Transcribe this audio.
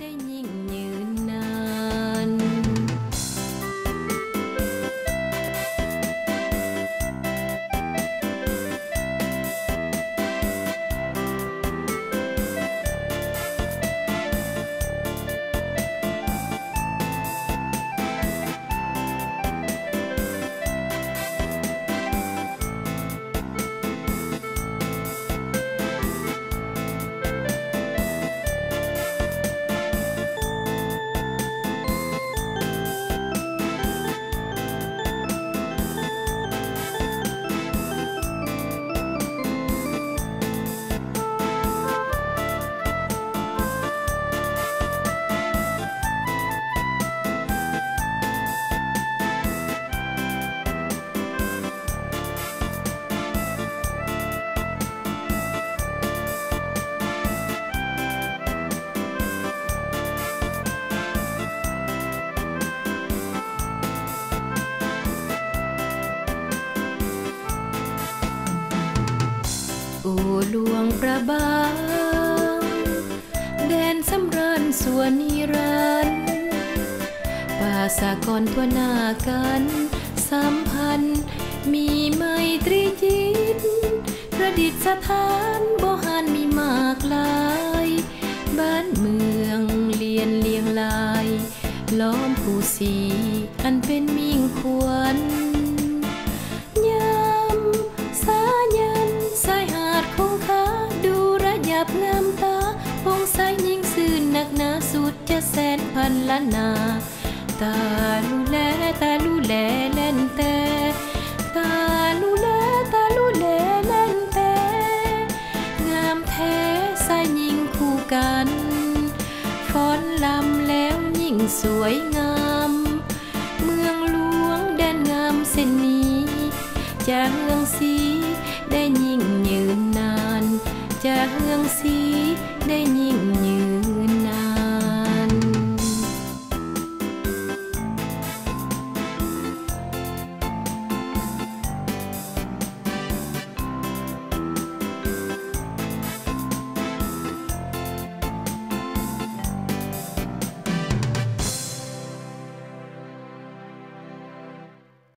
ได้ยิ่ หลวงประบางแดนสำราญสวนนิรันด์ป่าสากรทั่วหน้ากันสัมพันธ์ มีไมตรีจิต ประดิษฐานโบหารมีมากลาย บ้านเมืองเลียนเลียงลาย ล้อมผู้สีอันเป็นมิ่งควร บงามตาพงสายยิ่งซื่นหนักหนาสุดจะแสนพันล้านนา ตาลูแลตาลูแลเล่นแต่ตาลูแลตาลูแลเล่นแต่งามแท้สายยิ่งคู่กันฟ้อนลำแล้วยิ่งสวยงาม เมืองหลวงแดนงามเส้นนี้จะเฮืองสีได้ยิ่งยืน นานจะเ